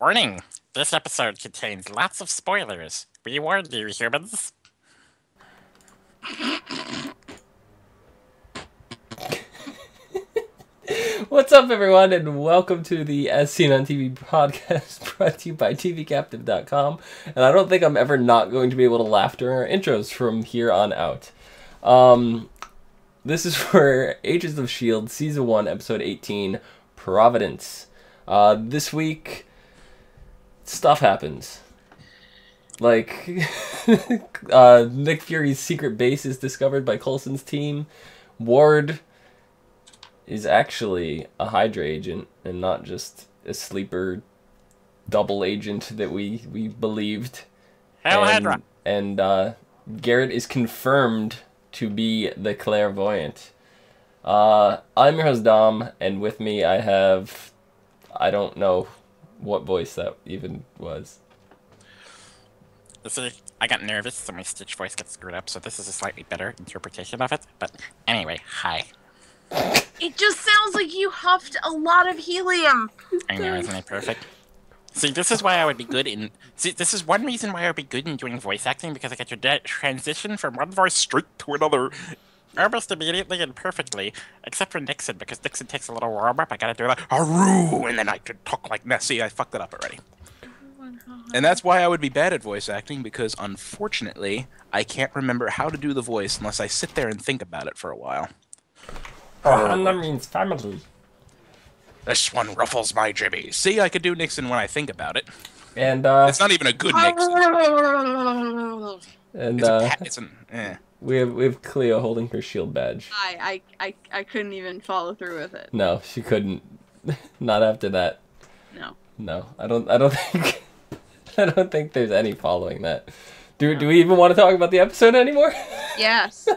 Warning! This episode contains lots of spoilers. We warned you, humans. What's up, everyone, and welcome to the As Seen on TV podcast brought to you by TVCaptive.com. And I don't think I'm ever not going to be able to laugh during our intros from here on out. Um, this is for Agents of S.H.I.E.L.D. Season 1, Episode 18 Providence. Uh, this week, stuff happens. Like, uh, Nick Fury's secret base is discovered by Coulson's team. Ward is actually a Hydra agent and not just a sleeper double agent that we we believed. Hell, and, Hydra. And uh, Garrett is confirmed to be the clairvoyant. Uh, I'm your host Dom, and with me I have I don't know what voice that even was. You see, I got nervous, so my Stitch voice got screwed up, so this is a slightly better interpretation of it. But anyway, hi. It just sounds like you huffed a lot of helium. I know, isn't it perfect? See, this is why I would be good in. See, this is one reason why I would be good in doing voice acting because I get to de- transition from one voice straight to another almost immediately and perfectly, except for Nixon because Nixon takes a little warm up. I gotta do like aroo, and then I could talk like Nessie. I fucked it up already. And that's why I would be bad at voice acting because unfortunately I can't remember how to do the voice unless I sit there and think about it for a while. and that means family. This one ruffles my jibby. See, I could do Nixon when I think about it. And uh, It's not even a good Nixon. and It's a uh. It's an. Eh. We have we have Clio holding her shield badge. I, I, I, I couldn't even follow through with it. No, she couldn't. Not after that. No. No, I don't. I don't think. I don't think there's any following that. Do Do we even want to talk about the episode anymore? Yes.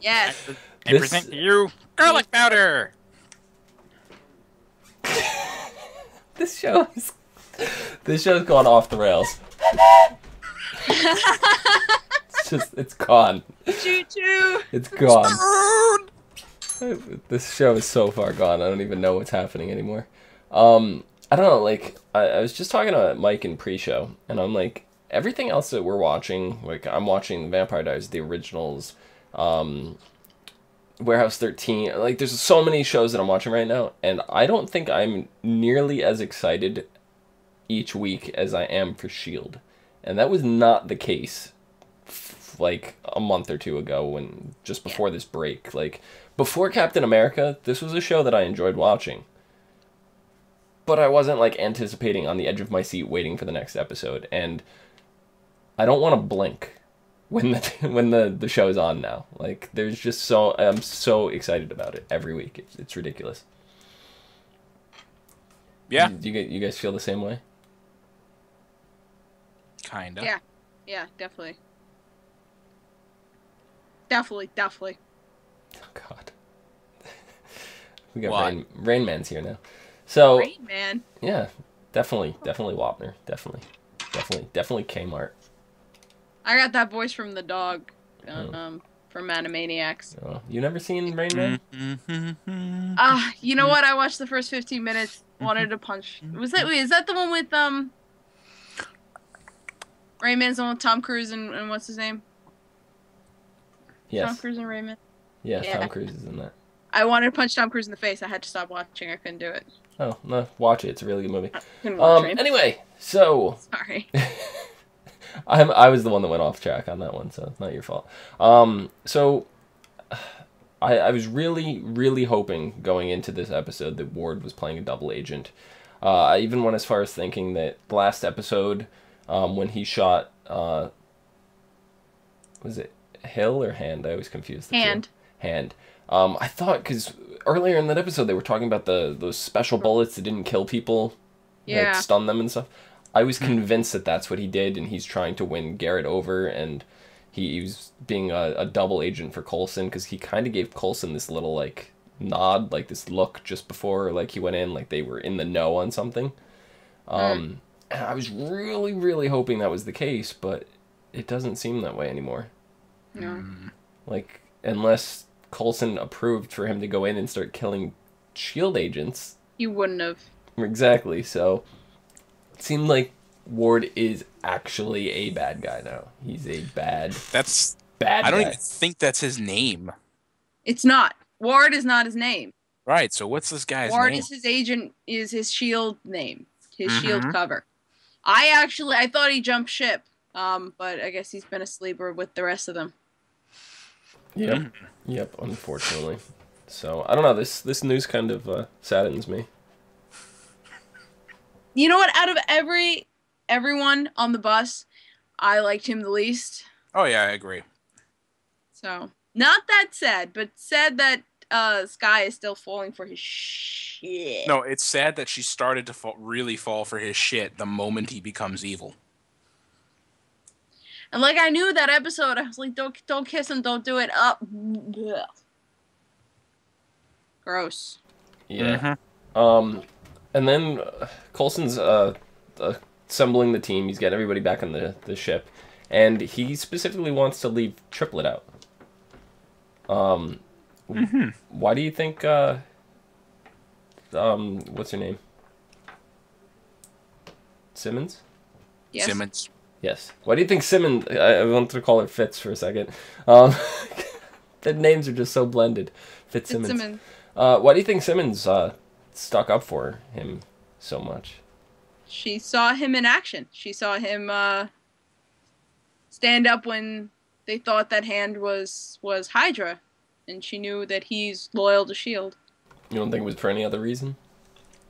Yes. I This- present to you garlic powder. this show is. This show's gone off the rails. It's just. It's gone. choo choo. It's gone. this show is so far gone. I don't even know what's happening anymore. Um, I don't know. Like, I, I was just talking to Mike in pre-show, and I'm like, everything else that we're watching, like, I'm watching the Vampire Diaries, the originals, um, Warehouse 13. Like, there's so many shows that I'm watching right now, and I don't think I'm nearly as excited each week as I am for Shield, and that was not the case f- like a month or two ago when just before this break like before captain america this was a show that i enjoyed watching. But i wasn't like anticipating on the edge of my seat waiting for the next episode and i don't want to blink when the when the the show's on now. Like there's just so i'm so excited about it every week. It's, it's ridiculous. Yeah, do you, get- you guys feel the same way? Kinda. Yeah. Yeah, definitely. Definitely, definitely. oh god we got rain, rain man's here now so Rain man. Yeah, definitely, definitely Wapner, definitely, definitely, definitely Kmart. I got that voice from the dog, Oh. um, from Animaniacs. Oh, you never seen Rain Man? Mm-hmm. Ah, you know what? I watched the first 15 minutes. Wanted to punch. Was that? Wait, is that the one with um? Rayman's the one with Tom Cruise and, and what's his name? Tom Cruise and Raymond. yeah, Yeah. Tom Cruise is in that. I wanted to punch Tom Cruise in the face. I had to stop watching. I couldn't do it. Oh no, watch it. It's a really good movie. Um, anyway, so Sorry. I'm I was the one that went off track on that one, so it's not your fault. Um, so I I was really really hoping going into this episode that Ward was playing a double agent. Uh, I even went as far as thinking that the last episode, um, when he shot, uh, was it Hill or Hand? I always confuse the two. Hand. Hand. Um, I thought because earlier in that episode they were talking about the those special bullets that didn't kill people, Yeah. like stun them and stuff. I was convinced that that's what he did, and he's trying to win Garrett over, and he, he was being a, a double agent for Coulson because he kind of gave Coulson this little like nod, like this look just before like he went in, like they were in the know on something. Um, and I was really, really hoping that was the case, but it doesn't seem that way anymore. No. Like unless Coulson approved for him to go in and start killing shield agents. You wouldn't have. Exactly. So It seemed like Ward is actually a bad guy now. He's a bad, That's bad I don't guy. even think that's his name. It's not. Ward is not his name. Right. So what's this guy's Ward name? is his agent. Is his shield name? His shield Mhm. cover. I actually I thought he jumped ship. Um, but I guess he's been a sleeper with the rest of them. Yep. Mhm. Yep, unfortunately. So I don't know. This this news kind of uh, saddens me. You know what? Out of every everyone on the bus, I liked him the least. Oh yeah, I agree. So not that sad, but sad that uh Skye is still falling for his shit. No, it's sad that she started to fall, really fall for his shit the moment he becomes evil. And like I knew that episode, I was like, don't don't kiss him, don't do it. Up. Gross. Yeah. Um, and then uh, Coulson's uh, assembling the team. He's getting everybody back on the, the ship, and he specifically wants to leave Triplett out. Um, Mhm. why do you think? Uh, um, what's her name? Simmons. Yes. Simmons. Yes. Why do you think Simmons? I, I wanted to call her Fitz for a second. Um, the names are just so blended. Fitzsimmons. Fitzsimmons. Uh, why do you think Simmons uh, stuck up for him so much? She saw him in action. She saw him uh, stand up when they thought that hand was was Hydra, and she knew that he's loyal to Shield. You don't think it was for any other reason?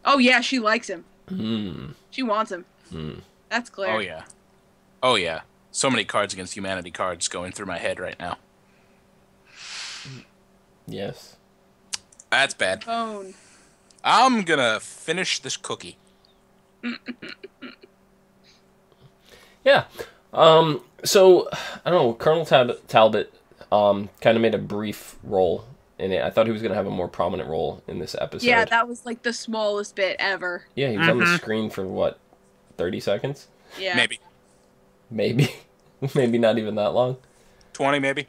Oh yeah, she likes him. Hmm. She wants him. Hmm. That's clear. Oh yeah. Oh yeah. So many Cards Against Humanity cards going through my head right now. Yes. That's bad. Phone. I'm gonna finish this cookie. Yeah. Um. So I don't know. Colonel Tab- Talbot um kind of made a brief role in it. I thought he was gonna have a more prominent role in this episode. Yeah, that was like the smallest bit ever. yeah, he was on the Mhm. screen for what, thirty seconds? Yeah. Maybe Maybe. Maybe not even that long. twenty. Maybe.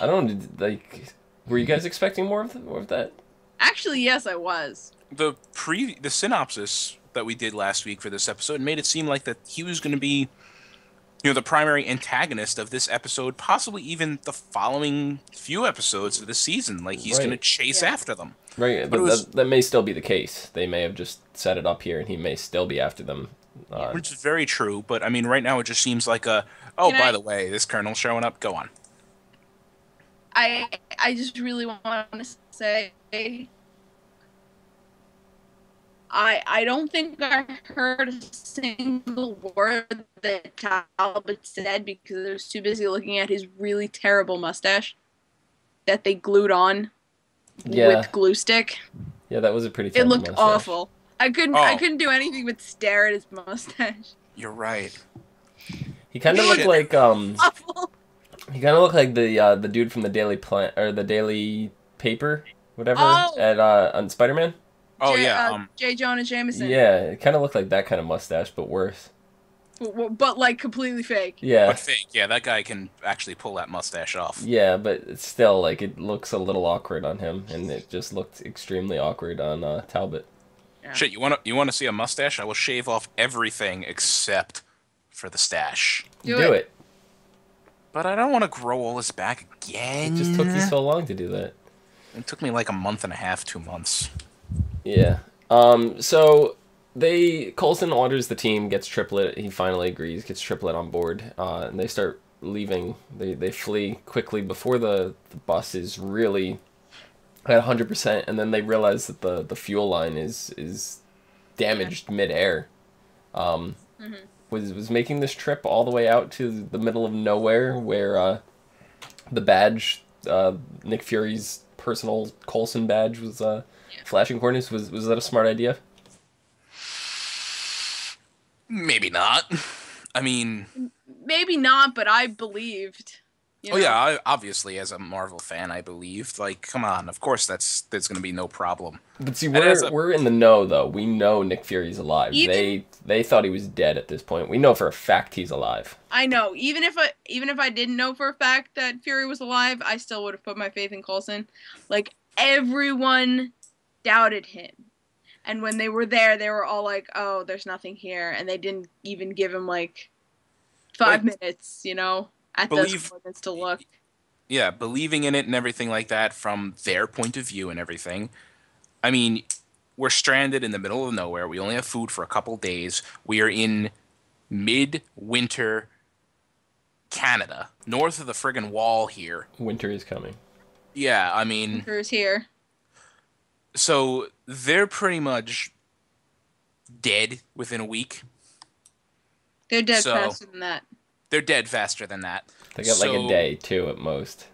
I don't like, were you guys expecting more of, the, more of that? Actually, yes, I was. The pre the synopsis that we did last week for this episode made it seem like that he was going to be, you know, the primary antagonist of this episode, possibly even the following few episodes of the season. Like he's going to chase Yeah. after them. Right, But but was- that, that may still be the case. They may have just set it up here, and he may still be after them. Uh, Which is very true, but I mean, right now it just seems like a. Oh, by I- the way, this colonel showing up. Go on. I I just really want to say I I don't think I heard a single word that Talbot said because I was too busy looking at his really terrible mustache that they glued on Yeah. with glue stick. yeah, that was a pretty. It looked mustache. awful. I couldn't I Oh. couldn't do anything but stare at his mustache. You're right. He kind of looked like um. Awful. He kind of looked like the uh, the dude from the Daily Planet or the Daily Paper, whatever, Oh. at uh on Spider Man. Oh J, yeah. uh, Um. J. Jonah Jameson. Yeah, it kind of looked like that kind of mustache, but worse. but, but like completely fake. Yeah, But fake. Yeah, that guy can actually pull that mustache off. yeah, but it's still like it looks a little awkward on him, and it just looked extremely awkward on uh, Talbot. Yeah. Shit, you want to you want to see a mustache? I will shave off everything except for the stash. Do Do it. it. But I don't want to grow all this back again. It just took you so long to do that. It took me like a month and a half, two months. Yeah. Um. So they Coulson orders the team, gets Triplett. He finally agrees, gets Triplett on board, uh, and they start leaving. They they flee quickly before the, the bus is really at hundred percent, and then they realize that the the fuel line is is damaged midair. Um. Mhm. Was, was making this trip all the way out to the middle of nowhere where uh, the badge, uh, Nick Fury's personal Coulson badge was uh, Yeah. flashing corners. Was was that a smart idea? Maybe not. I mean, Maybe not, but I believed. You oh know? yeah, I, obviously as a Marvel fan, I believe. Like, come on, of course that's there's gonna be no problem. But see, we're a- we're in the know though. We know Nick Fury's alive. Even- they they thought he was dead at this point. We know for a fact he's alive. I know. Even if I even if I didn't know for a fact that Fury was alive, I still would have put my faith in Coulson. Like everyone doubted him. And when they were there, they were all like, "Oh, there's nothing here," and they didn't even give him like five Like, minutes, you know, at believe- those coordinates to look. yeah, believing in it and everything like that from their point of view and everything. I mean, we're stranded in the middle of nowhere. We only have food for a couple days. We are in mid-winter Canada, north of the friggin' wall here. Winter is coming. Yeah, I mean, Winter's here. so they're pretty much dead within a week. They're dead So- faster than that. They're dead faster than that. They got like a day, too at most.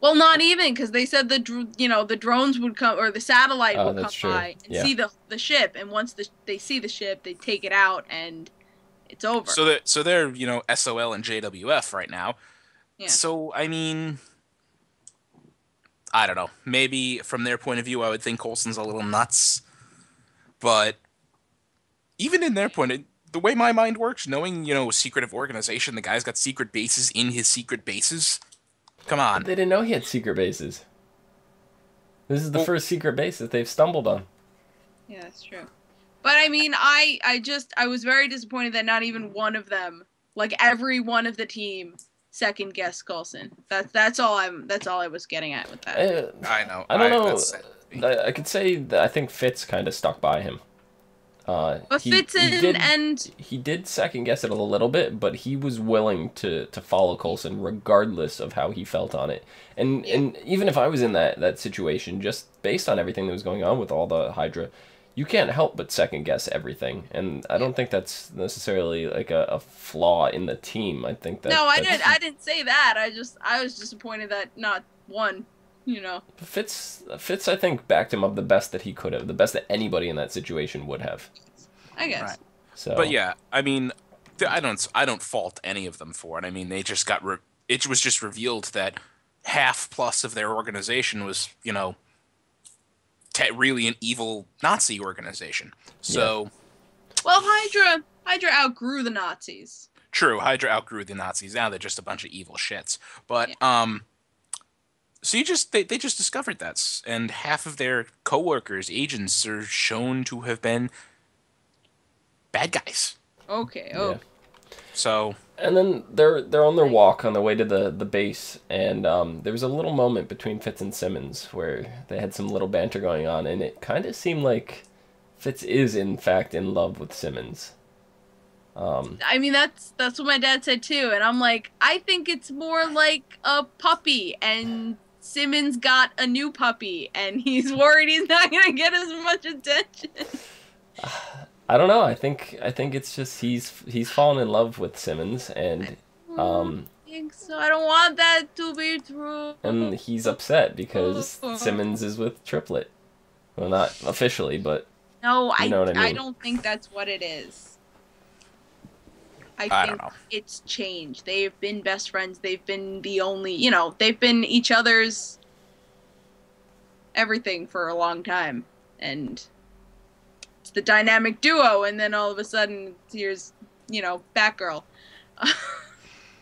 Well, not even because they said the you know the drones would come or the satellite Oh, would come true. by and Yeah. see the the ship, and once the, they see the ship, they take it out and it's over. So they're so they're you know SOL and JWF right now. Yeah. So I mean, I don't know. Maybe from their point of view, I would think Coulson's a little nuts, but even in their point, it, the way my mind works, knowing you know secretive organization, the guy's got secret bases in his secret bases. Come on. They didn't know he had secret bases. This is the Well- first secret base that they've stumbled on. Yeah, that's true. But I mean, I I just I was very disappointed that not even one of them, like every one of the team, second guessed Coulson. That's that's all I'm that's all I was getting at with that. Uh, I know. I don't know. I, I could say that I think Fitz kind of stuck by him. Uh, But he- he in did, and he did second guess it a little bit, but he was willing to, to follow Coulson regardless of how he felt on it. And and even if I was in that, that situation, just based on everything that was going on with all the Hydra, you can't help but second guess everything. And I don't think that's necessarily like a, a flaw in the team. I think that no, I didn't I didn't say that. I just I was disappointed that not one, you know. Fitz Fitz I think backed him up the best that he could have, the best that anybody in that situation would have. I guess. Right. So But yeah, I mean, th- I don't I don't fault any of them for it. I mean, they just got re- it was just revealed that half plus of their organization was you know te- really an evil Nazi organization. So Well, Hydra Hydra outgrew the Nazis. true, Hydra outgrew the Nazis. Now they're just a bunch of evil shits. But um. So you just they, they just discovered that, and half of their coworkers, agents, are shown to have been bad guys. Okay. yeah. Oh. So And then they're they're on their walk on the way to the, the base, and um, there was a little moment between Fitz and Simmons where they had some little banter going on, and it kind of seemed like Fitz is in fact in love with Simmons. Um, I mean that's that's what my dad said too, and I'm like, I think it's more like a puppy, and Simmons got a new puppy, and he's worried he's not gonna get as much attention. I don't know. I think I think it's just he's he's fallen in love with Simmons, and um, I think so. I don't want that to be true. and he's upset because Simmons is with Triplett. Well, not officially, but no, I you know what I I don't think that's what it is. I, I think don't know. it's changed. They've been best friends. They've been the only, you know, they've been each other's everything for a long time, and it's the dynamic duo. And then all of a sudden, here's, you know, Batgirl.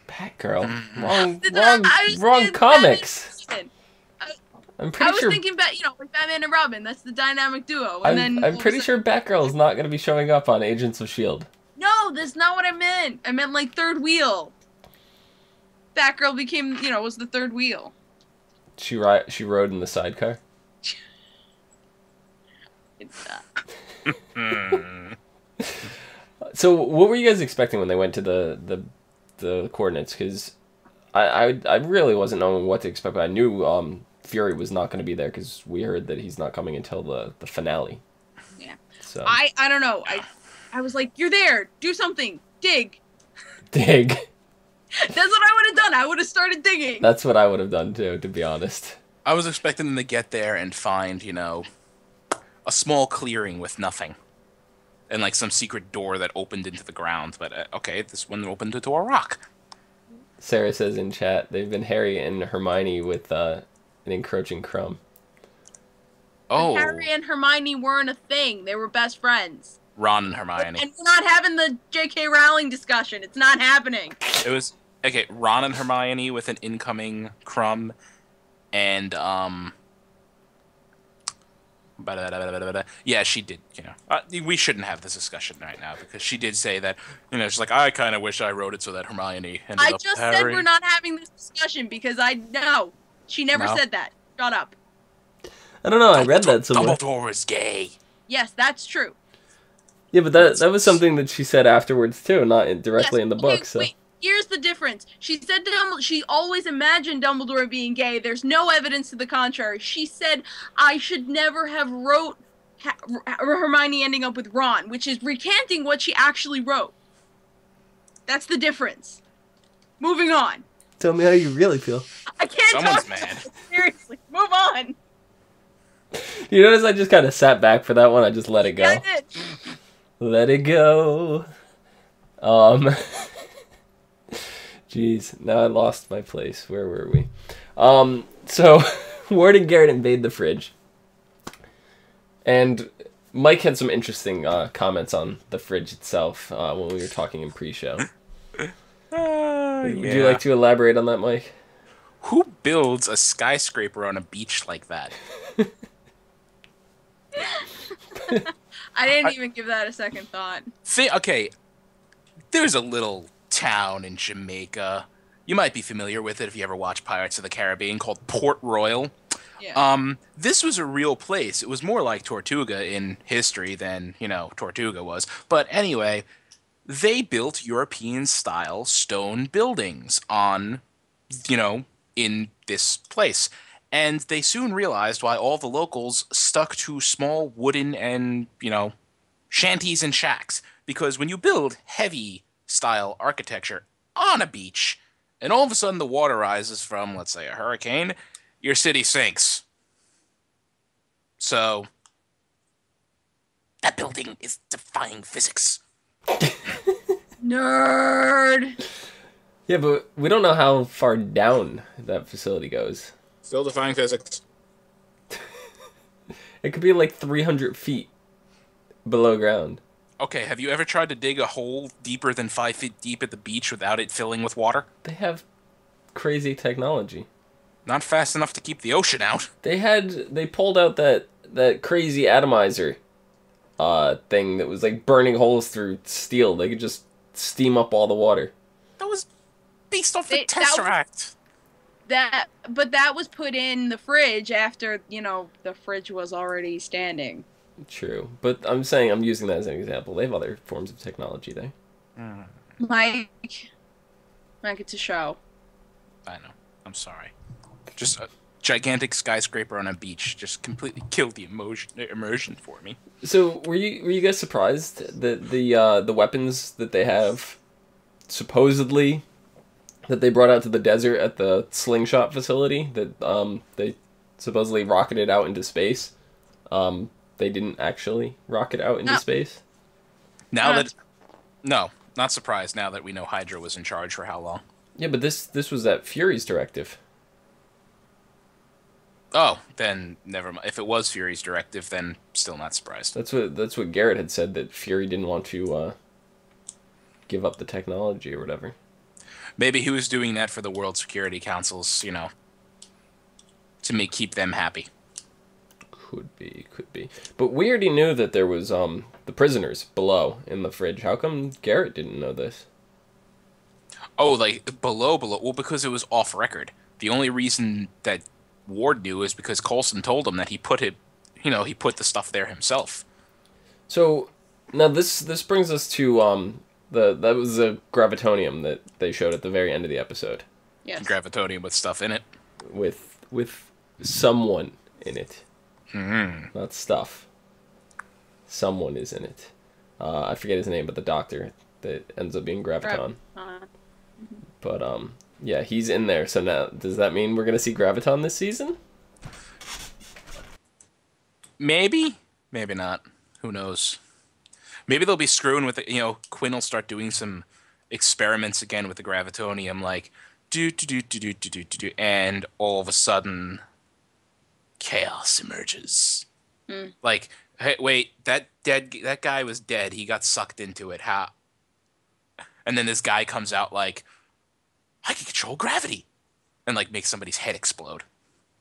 Batgirl, Mm. wrong wrong I- I was wrong comics. Batman and Robin. I'm I pretty was sure thinking, Bat, you know, like Batman and Robin. That's the dynamic duo. And I'm, then I'm all of a pretty sudden- sure Batgirl is not going to be showing up on Agents of Shield. No, that's not what I meant. I meant like third wheel. Batgirl became, you know, was the third wheel. She ri- she rode in the sidecar. It's, uh, hmm. So what were you guys expecting when they went to the the the coordinates? Because I, I I really wasn't knowing what to expect. But I knew um Fury was not going to be there because we heard that he's not coming until the the finale. Yeah. So I I don't know. I I was like, you're there. Do something. Dig. dig. That's what I would have done. I would have started digging. That's what I would have done too, to be honest. I was expecting them to get there and find, you know, a small clearing with nothing. And like some secret door that opened into the ground. But uh, okay, this one opened into a rock. Sarah says in chat they've been Harry and Hermione with uh, an encroaching crumb. Oh, Harry and Hermione weren't a thing. They were best friends. Ron and Hermione. And we're not having the J.K. Rowling discussion. It's not happening. It was okay. Ron and Hermione with an incoming crumb, and um. Yeah, she did. You know, uh, we shouldn't have this discussion right now because she did say that. You know, she's like, I kind of wish I wrote it so that Hermione ended I up just with said we're not having this discussion because I know she never No. said that. Shut up. I don't know. I read that somewhere. Dumbledore is gay. Yes, that's true. Yeah, but that that was something that she said afterwards too, not in, directly Yes, in the okay, book. So Wait, here's the difference. She said Dumbledore, she always imagined Dumbledore being gay. There's no evidence to the contrary. She said I should never have wrote ha- Hermione ending up with Ron, which is recanting what she actually wrote. That's the difference. Moving on. tell me how you really feel. I can't Someone's talk mad. seriously. Move on. You notice I just kind of sat back for that one. I just let it go. Yeah, I did. Let it go. Um. Jeez, now I lost my place. Where were we? Um. So, Ward and Garrett invade the fridge, and Mike had some interesting uh, comments on the fridge itself uh, when we were talking in pre-show. Would you like to elaborate on that, Mike? Who builds a skyscraper on a beach like that? I didn't even give that a second thought. Thi- okay, there's a little town in Jamaica. You might be familiar with it if you ever watch Pirates of the Caribbean called Port Royal. Yeah. Um, this was a real place. It was more like Tortuga in history than, you know, Tortuga was. But anyway, they built European style stone buildings on, you know, in this place. And they soon realized why all the locals stuck to small wooden and, you know, shanties and shacks. Because when you build heavy style architecture on a beach, and all of a sudden the water rises from, let's say, a hurricane, your city sinks. So, that building is defying physics. Nerd. Yeah, but we don't know how far down that facility goes. Still defying physics. It could be like 300 feet below ground. Okay, have you ever tried to dig a hole deeper than five feet deep at the beach without it filling with water? They have crazy technology. Not fast enough to keep the ocean out. They had they pulled out that that crazy atomizer uh thing that was like burning holes through steel. They could just steam up all the water. That was based off the They- that was- Tesseract. That, but that was put in the fridge after you know the fridge was already standing. True. But I'm saying I'm using that as an example. They have other forms of technology there. Mike, Mike, it's a show. I know. I'm sorry. Just a gigantic skyscraper on a beach just completely killed the emotion, immersion for me. So were you were you guys surprised that the uh, the weapons that they have supposedly that they brought out to the desert at the slingshot facility that um, they supposedly rocketed out into space um, they didn't actually rocket out into No. space Now Uh, that no, not surprised now that we know Hydra was in charge for how long. yeah but this this was at Fury's directive Oh, then never mind. If it was Fury's directive, then still not surprised. that's what that's what Garrett had said that Fury didn't want to uh, give up the technology or whatever Maybe he was doing that for the World Security Council's, you know, to make keep them happy. Could be, could be. But we already knew that there was um the prisoners below in the fridge. How come Garrett didn't know this? Oh, like below, below. Well, because it was off record. The only reason that Ward knew is because Coulson told him that he put it, you know, he put the stuff there himself. So now this this brings us to um the that was a gravitonium that they showed at the very end of the episode Yes. Gravitonium with stuff in it. with with someone in it, hmm not stuff. Someone is in it. Uh, I forget his name, but the doctor that ends up being Graviton. Uh, But um, yeah, he's in there. So now, does that mean we're gonna see Graviton this season? Maybe, maybe not. Who knows? Maybe they'll be screwing with it. You know, Quinn will start doing some experiments again with the gravitonium, like do do do do do do do do, do, and all of a sudden, chaos emerges. Hmm. Like, hey, wait, that dead that guy was dead. He got sucked into it. How? And then this guy comes out like, I can control gravity, and like make somebody's head explode.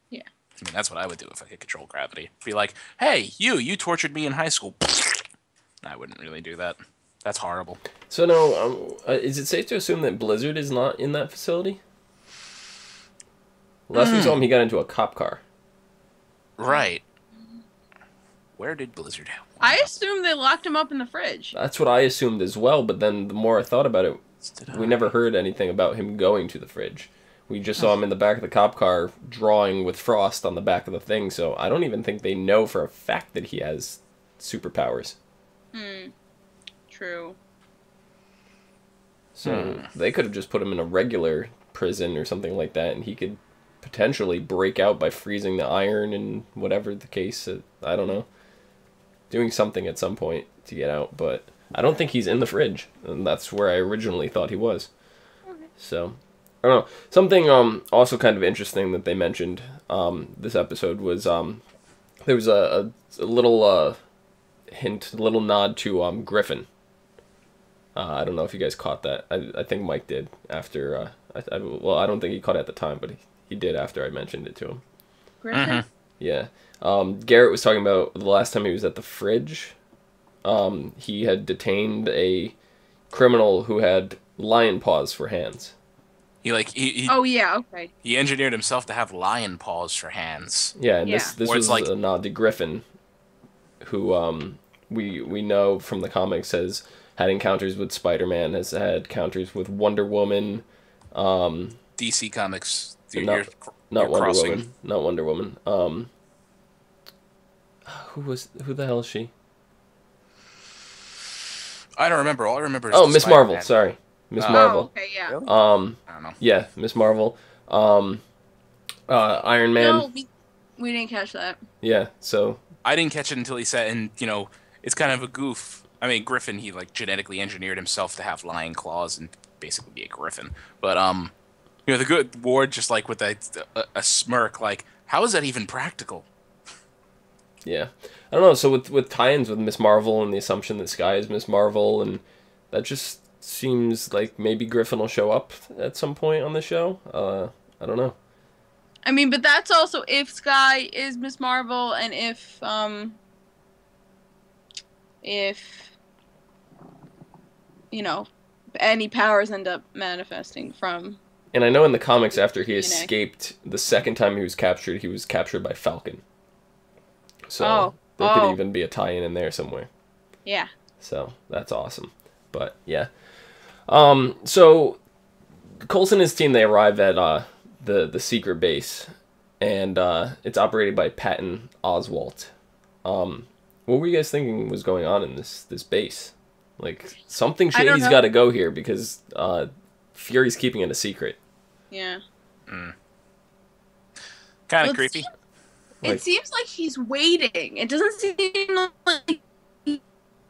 Yeah. I mean, that's what I would do if I could control gravity. Be like, hey, you, you tortured me in high school. I wouldn't really do that. That's horrible. So now, um, uh, is it safe to assume that Blizzard is not in that facility? Last we saw him, he got into a cop car. Right. Where did Blizzard have? I assume they locked him up in the fridge. That's what I assumed as well. But then the more I thought about it, Did we I- never heard anything about him going to the fridge. We just saw him in the back of the cop car drawing with frost on the back of the thing. So I don't even think they know for a fact that he has superpowers. Hmm. True. So they could have just put him in a regular prison or something like that, and he could potentially break out by freezing the iron and whatever the case. uh, I don't know. Doing something at some point to get out, but I don't think he's in the fridge, and that's where I originally thought he was. Okay. So I don't know. Something um also kind of interesting that they mentioned um this episode was um there was a, a, a little uh hint, little nod to um Griffin. Uh, I don't know if you guys caught that. I, I think Mike did after. Uh, I, I, well, I don't think he caught it at the time, but he, he did after I mentioned it to him. Griffin. Mhm. Yeah. Um, Garrett was talking about the last time he was at the fridge. Um, he had detained a criminal who had lion paws for hands. He like he, he, Oh yeah. Okay. he engineered himself to have lion paws for hands. Yeah, and this Yeah. this Or it's was like- a nod to Griffin, who um we we know from the comics has had encounters with Spider Man, has had encounters with Wonder Woman. Um, DC Comics. You're, Not- you're, not you're Wonder crossing. Woman, not Wonder Woman. Um, who was who the hell is she? I don't remember. All I remember is Oh, Miss Marvel. Spider-Man. Sorry, Miss Oh. Oh, Marvel. okay. Yeah. Really? Um, I don't know. yeah, Miss Marvel. Um, uh, Iron Man. No, we, we didn't catch that. Yeah, so I didn't catch it until he said, and you know, it's kind of a goof. I mean, Griffin, he like genetically engineered himself to have lion claws and basically be a griffin. But um, you know, the good Ward just like with a, a, a smirk, like, how is that even practical? yeah, I don't know. So with with tie-ins with Miss Marvel and the assumption that Skye is Miss Marvel, and that just seems like maybe Griffin will show up at some point on the show. Uh, I don't know. I mean, but that's also if Skye is Miss Marvel and if um if you know any powers end up manifesting from And I know in the comics, after he escaped the second time he was captured, he was captured by Falcon. So Oh. there could Oh. even be a tie-in in there somewhere. yeah. So that's awesome. But yeah. Um so Coulson and his team they arrive at uh the the secret base and uh it's operated by Patton Oswalt. Um what were you guys thinking was going on in this this base? Like something I don't shady's know. got to go here because uh Fury's keeping it a secret. Yeah. Kind of it creepy. seems- Like- it seems like he's waiting. It doesn't seem like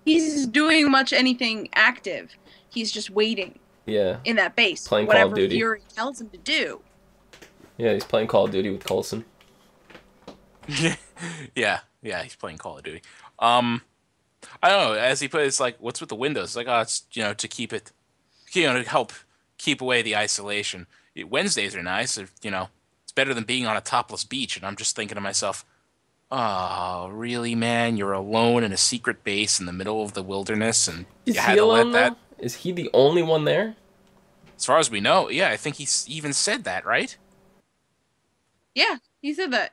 he's doing much anything active. He's just waiting Yeah. in that base. Playing Call of whatever Duty. Fury tells him to do. Yeah, he's playing Call of Duty with Coulson. yeah, yeah, he's playing Call of Duty. Um, I don't know. As he put, it, it's like, what's with the windows? It's like, oh, it's you know to keep it, you know, to help keep away the isolation. Wednesdays are nice. Or, you know, it's better than being on a topless beach. And I'm just thinking to myself, oh, really, man? You're alone in a secret base in the middle of the wilderness, and Is you had to let that. though? Is he the only one there? As far as we know, yeah, I think he's even said that, right? Yeah, he said that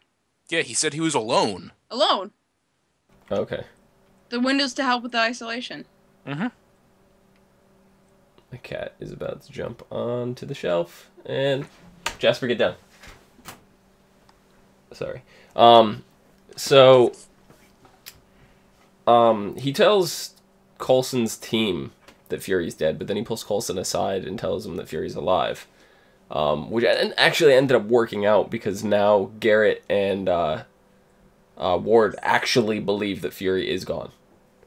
Yeah, he said he was alone. alone. Okay. The windows to help with the isolation. Mm-hmm. The cat is about to jump onto the shelf, and Jasper, get down. Sorry. Um, so, um, he tells Coulson's team that Fury's dead, but then he pulls Coulson aside and tells him that Fury's alive. Um, which and actually ended up working out because now Garrett and uh, uh, Ward actually believe that Fury is gone.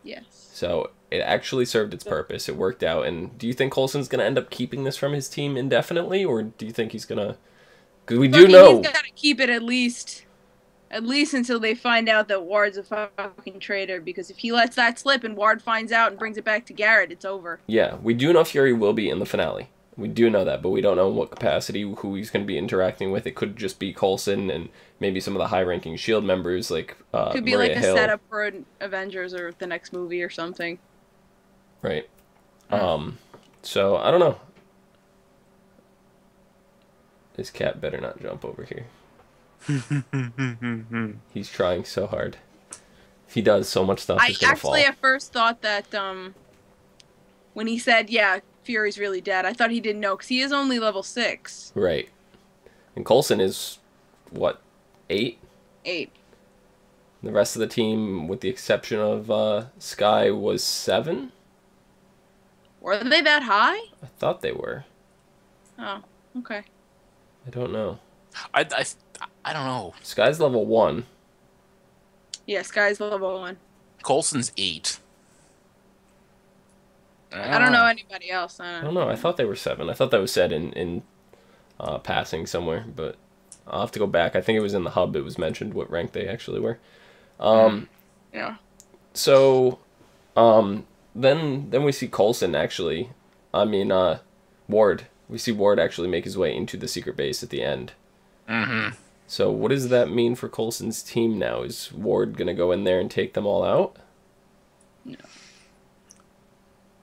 Yes. So it actually served its purpose. It worked out. And do you think Coulson's going to end up keeping this from his team indefinitely, or do you think he's going to? Because we do know. He's got to keep it at least, at least until they find out that Ward's a fucking traitor. Because if he lets that slip and Ward finds out and brings it back to Garrett, it's over. Yeah, we do know Fury will be in the finale. We do know that, but we don't know in what capacity, who he's going to be interacting with. It could just be Coulson and maybe some of the high-ranking Shield members, like uh, Could be Maria like a Hill. setup for an Avengers or the next movie or something. Right. Um. So I don't know. This cat better not jump over here. He's trying so hard. If he does, so much stuff I is gonna actually fall. at first thought that um, when he said, "Yeah, Fury's really dead," I thought he didn't know because he is only level six, Right. And Coulson is what eight. eight. The rest of the team, with the exception of uh, Skye, was seven. Were they that high? I thought they were. Oh, okay. I don't know. I, I, I don't know. Skye's level one. Yeah, Skye's level one. Coulson's eight. I don't know anybody else. I I don't don't know. know. I thought they were seven. I thought that was said in in uh, passing somewhere, but I'll have to go back. I think it was in the hub. It was mentioned what rank they actually were. Um, Yeah. so, um, then then we see Coulson actually. I mean, uh, Ward. We see Ward actually make his way into the secret base at the end. Mm-hmm. So what does that mean for Coulson's team now? Is Ward gonna go in there and take them all out?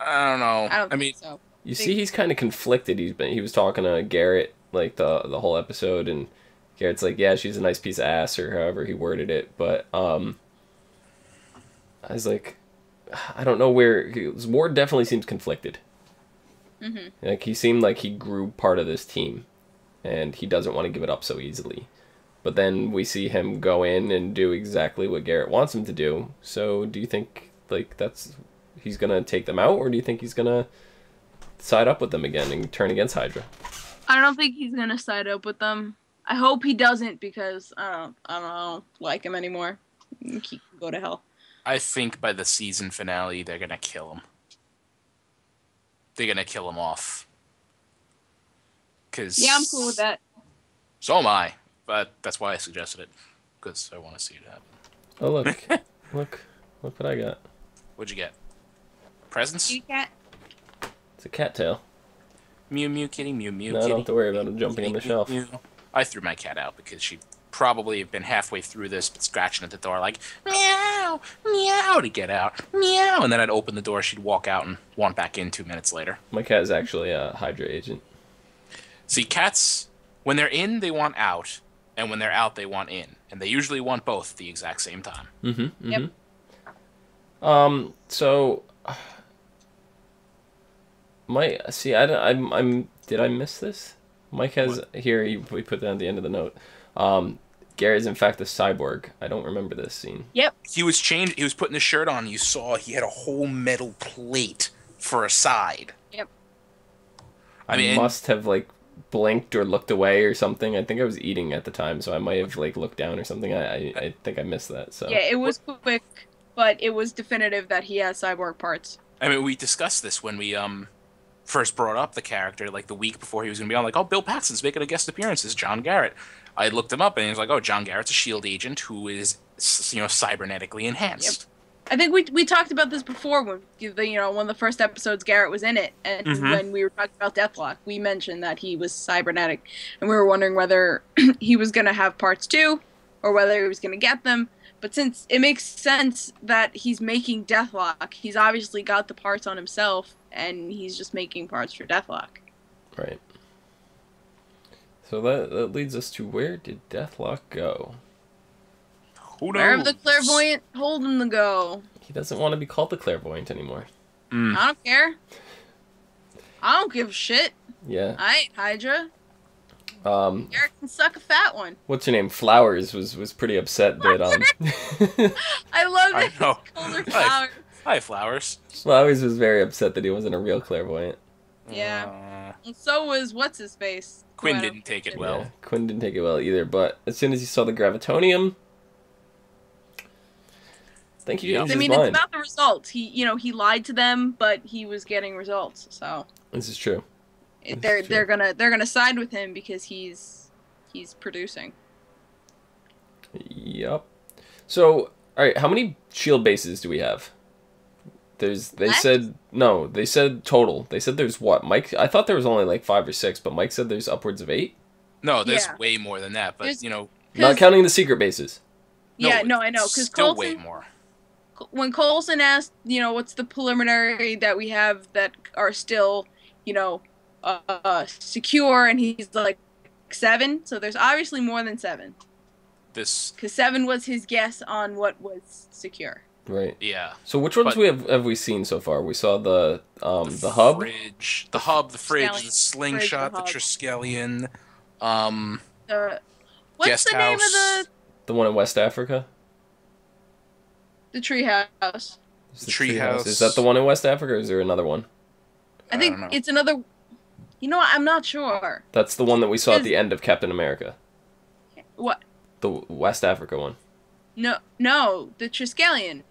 I don't know. I don't I think mean, so. You Think- see, he's kind of conflicted. He's been he was talking to Garrett like the the whole episode, and Garrett's like, "Yeah, she's a nice piece of ass," or however he worded it. But um, I was like, I don't know where he, Ward definitely seems conflicted. Mhm. Like he seemed like he grew part of this team, and he doesn't want to give it up so easily. But then we see him go in and do exactly what Garrett wants him to do. So do you think like that's he's gonna take them out, or do you think he's gonna side up with them again and turn against Hydra? I don't think he's gonna side up with them. I hope he doesn't because um, I don't. I don't, I don't like him anymore. He can go to hell. I think by the season finale they're gonna kill him. They're gonna kill him off. Cause Yeah, I'm cool with that. So am I, but that's why I suggested it, because I want to see it happen. Oh look, look, look what I got! What'd you get? Presents? Kitty cat. It's a cattail. Mew mew kitty mew mew No, I kitty. don't have to worry about him jumping on the Mew, shelf. mew. I threw my cat out because she'd probably have been halfway through this, but scratching at the door like meow meow to get out meow, and then I'd open the door, she'd walk out and want back in two minutes later. My cat is actually a Hydra agent. See, cats, when they're in, they want out, and when they're out, they want in, and they usually want both at the exact same time. Mm-hmm. Yep. Um. So, my see, I don't, I'm, I'm. Did I miss this? Mike has here. He, we put that at the end of the note. Um, Gary is in fact a cyborg. I don't remember this scene. Yep. He was changed. He was putting the shirt on. You saw he had a whole metal plate for a side. Yep. I I, mean, must have like blinked or looked away or something. I think I was eating at the time, so I might have like looked down or something. I, I, I think I missed that. So Yeah, it was quick, but it was definitive that he has cyborg parts. I mean, we discussed this when we um first brought up the character, like the week before he was gonna be on. Like, oh, Bill Paxton's making a guest appearance as John Garrett. I looked him up, and he was like, oh, John Garrett's a Shield agent who is, you know, cybernetically enhanced. I think we we talked about this before when you the- you know one of the first episodes Garrett was in it, and Mhm. when we were talking about Deathlok, we mentioned that he was cybernetic, and we were wondering whether he was gonna have parts too, or whether he was gonna get them. But since it makes sense that he's making Deathlok, he's obviously got the parts on himself, and he's just making parts for Deathlok. right. So that that leads us to where did Deathlok go? Who knows? Wherever the clairvoyant told him to go, He doesn't want to be called the clairvoyant anymore. Mm. I don't care. I don't give a shit. Yeah. I ain't Hydra. Um. Garrett can suck a fat one. What's your name? Flowers was was pretty upset that um. I love I that. know. Called her Hi. flower. Hi, flowers. Flowers was very upset that he wasn't a real clairvoyant. Yeah. Uh, And so was what's his face. Quinn Who didn't take it well. Yeah, Quinn didn't take it well either. But as soon as he saw the gravitonium, thank you. he Yeah. I his mean, mind. it's about the results. He, you know, he lied to them, but he was getting results. So This is true. It, That's they're true. they're gonna they're gonna side with him because he's he's producing. Yep. So, all right, how many shield bases do we have? There's they Left? said no. They said total. They said there's what Mike. I thought there was only like five or six, but Mike said there's upwards of eight. No, there's Yeah. way more than that. But There's- you know, not counting the secret bases. yeah, no, I know. Because still way more. when Coulson asked, you know, what's the preliminary that we have that are still, you know, uh, secure, and he's like seven. So there's obviously more than seven, This, because seven was his guess on what was secure. Right. yeah. So which ones But- we have have we seen so far? We saw the um the, hub. fridge, the hub, the fridge, Scallion- the slingshot, fridge, the the. Triskelion. Um, The what's Guest the name of the The one in West Africa. the treehouse? Is the Treehouse. Is that the one in West Africa, or is there another one? I I think don't it's another. You know, what? I'm not sure. That's the one that we saw at the end of Captain America. What? The West Africa one. No, no, the Triskelion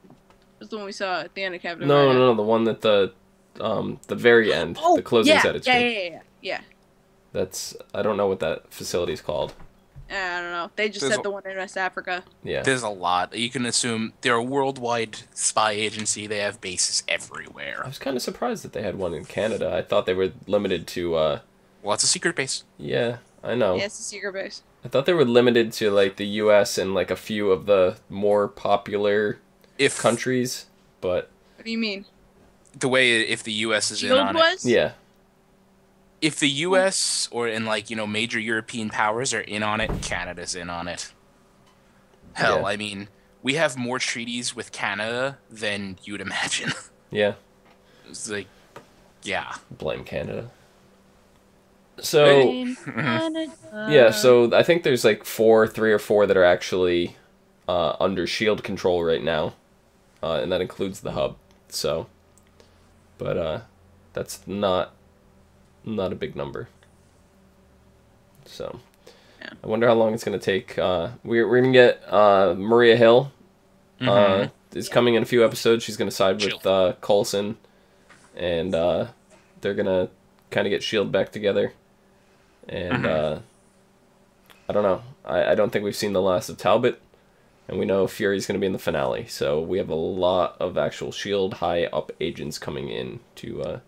was the one we saw at the end of Captain America. No, no, no, the one that the um the very end, Oh, the closing yeah, credits yeah, yeah, yeah, yeah, That's I don't know what that facility is called. Yeah. I don't know. They just There's said a- the one in West Africa. Yeah. there's a lot. You can assume they're a worldwide spy agency. They have bases everywhere. I was kind of surprised that they had one in Canada. I thought they were limited to uh Well, it's a secret base. yeah, I know. Yeah, it's a secret base. I thought they were limited to like the US and like a few of the more popular If countries, but What do you mean? the way if the U.S. is in Shield on it, was? yeah. If the U.S. or in like you know major European powers are in on it, Canada's in on it. Hell, Yeah. I mean, we have more treaties with Canada than you'd imagine. Yeah. it's like, yeah, Blame Canada. So In. Canada. Yeah, so I think there's like four, three or four that are actually uh, under shield control right now, uh, and that includes the hub. So, but uh, that's not not a big number. So, Yeah. I wonder how long it's gonna take. Uh, we're we're gonna get uh, Maria Hill. Uh, Mhm. is coming in a few episodes. She's gonna side with uh, Coulson, and uh, they're gonna kind of get Shield back together. And Mhm. uh, I don't know. I, I don't think we've seen the last of Talbot, and we know Fury's gonna be in the finale. So we have a lot of actual Shield high up agents coming in to uh,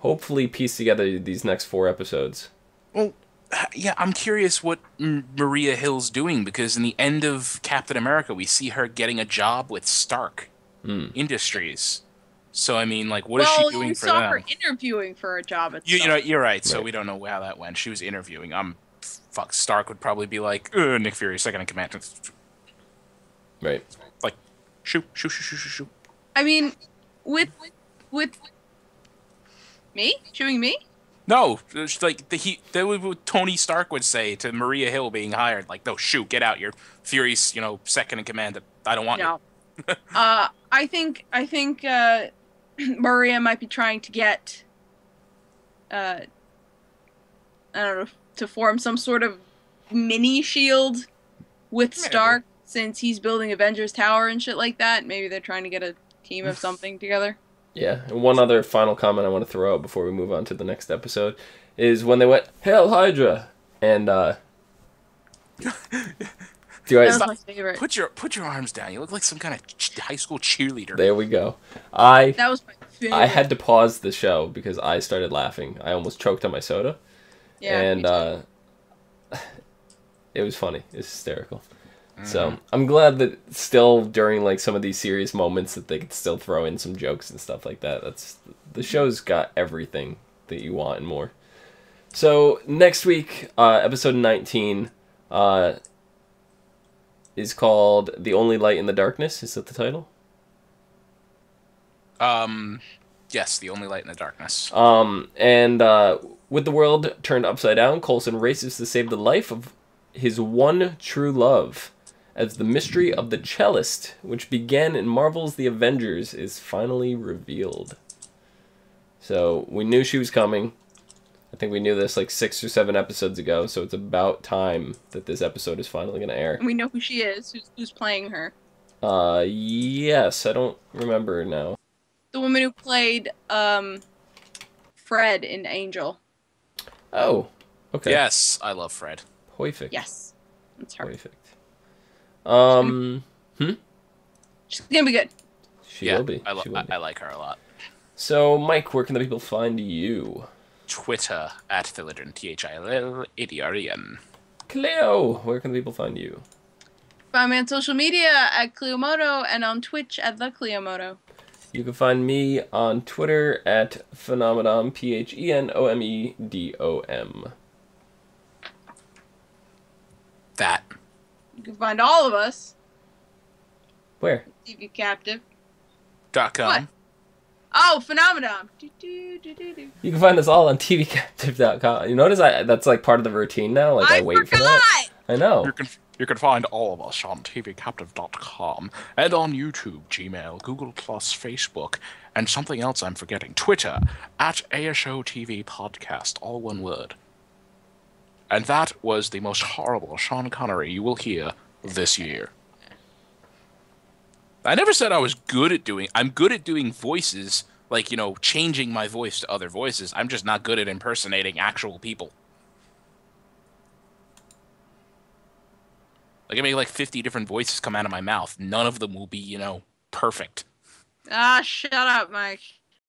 hopefully piece together these next four episodes. Well, yeah, I'm curious what M- Maria Hill's doing because in the end of Captain America, we see her getting a job with Stark Hmm. Industries. So I mean, like, what is well, she doing for them? Well, you for saw her interviewing for a job at You, you know, you're right. So Right. we don't know how that went. She was interviewing. I'm, fuck. Stark would probably be like, uh, Nick Fury, second in command. Right. Like, shoot, shoot, shoot, shoot, shoot, shoot. I mean, with with me shooting me. No, it's like the he that what Tony Stark would say to Maria Hill being hired. Like, no, shoot, get out. You're Fury's, you know, second in command. I don't want you. No. uh, I think I think uh, Maria might be trying to get, uh, I don't know, to form some sort of mini shield with Maybe. Stark since he's building Avengers Tower and shit like that. Maybe they're trying to get a team of something together. Yeah, and one other final comment I want to throw out before we move on to the next episode is when they went Hail Hydra, and uh, do That was my favorite. Put your put your arms down. You look like some kind of ch- high school cheerleader. There we go. I That was my favorite. I had to pause the show because I started laughing. I almost choked on my soda, yeah, and me too. uh, it was funny. It's hysterical. Mm-hmm. So I'm glad that still during like some of these serious moments that they could still throw in some jokes and stuff like that. That's the show's got everything that you want and more. So next week, uh, episode 19, uh, is called "The Only Light in the Darkness." Is that the title? Um, yes, the only light in the darkness. Um, and uh, with the world turned upside down, Coulson races to save the life of his one true love, as the mystery of the cellist, which began in Marvel's The Avengers, is finally revealed. So we knew she was coming. I think we knew this like six or seven episodes ago, so it's about time that this episode is finally going to air. And we know who she is. Who's who's playing her? Uh, yes, I don't remember now. The woman who played um, Fred in Angel. Oh, okay. Yes, I love Fred. Perfect. Yes, that's her. Perfect. Um, hmm? She's gonna be good. She yeah, will be. I, li- she will I, be. I like her a lot. So, Mike, where can the people find you? Twitter at Thilladren, T H I L L A D R E N. Clio, where can the people find you? Find me on social media at Cliomoto and on Twitch at the Cliomoto. You can find me on Twitter at Phenomedom, P H E N O M E D O M. That. You can find all of us Where? TV Captive. Dot com. What? Oh, Phenomedom. Do, do, do, do, do. You can find us all on TVCaptive.com. You notice I that's like part of the routine now. Like I, I wait forgot. for that. I know. You can you can find all of us on tvcaptive.com and on YouTube, Gmail, Google Plus, Facebook, and something else I'm forgetting. Twitter at ASO TV Podcast, all one word. And that was the most horrible Sean Connery you will hear this year. I never said I was good at doing. I'm good at doing voices, like you know, changing my voice to other voices. I'm just not good at impersonating actual people. Like I make like 50 different voices come out of my mouth. None of them will be, you know, perfect. Ah, shut up, Mike.